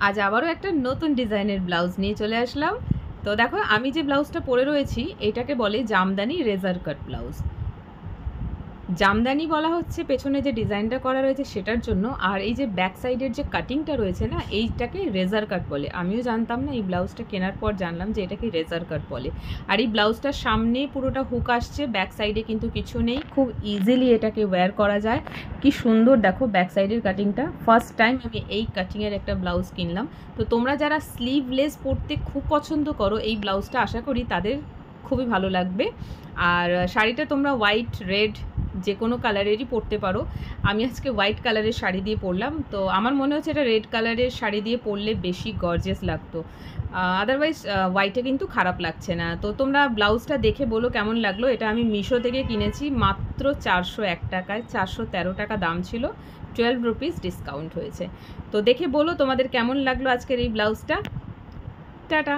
আজ আবারও একটা নতুন ডিজাইনের ব্লাউজ নিয়ে চলে আসলাম। তো দেখো, আমি যে ব্লাউজটা পরে রয়েছি, এটাকে বলে Jamdani razor cut blouse. Jamdani বলা হচ্ছে পেছনে যে ডিজাইনটা করা রয়েছে সেটার জন্য, আর এই যে ব্যাক সাইডের যে কাটিংটা রয়েছে না, এইটাকে রেজার কাট বলে। আমিও জানতাম না এই ব্লাউজটা কেনার পর জানলাম যে এটাকে রেজার কাট বলে। আর এই ব্লাউজটার সামনে পুরোটা হুক আসছে ব্যাক সাইডে কিন্তু কিছু নেই। খুব ইজিলি এটাকে ওয়্যার করা যায়। কি সুন্দর, দেখো ব্যাক সাইডের কাটিংটা ফার্স্ট টাইম আমি এই কাটিংয়ের একটা ব্লাউজ কিনলাম। তো তোমরা যারা স্লিভলেস পরতে খুব পছন্দ করো, এই ব্লাউজটা আশা করি তাদের খুবই ভালো লাগবে। আর শাড়িটা তোমরা হোয়াইট রেড যে কোনো কালারেরই পরতে পারো। আমি আজকে হোয়াইট কালারের শাড়ি দিয়ে পরলাম। তো আমার মনে হচ্ছে এটা রেড কালারের শাড়ি দিয়ে পরলে বেশি গর্জেস লাগতো। আদারওয়াইজ হোয়াইটে কিন্তু খারাপ লাগছে না। তো তোমরা ব্লাউজটা দেখে বলো কেমন লাগল। এটা আমি মিশো থেকে কিনেছি। মাত্র চারশো এক টাকায়, চারশো তেরো টাকা দাম ছিল। টুয়েলভ রুপিস ডিসকাউন্ট হয়েছে। তো দেখে বলো তোমাদের কেমন লাগল আজকের এই ব্লাউজটা। টাটা!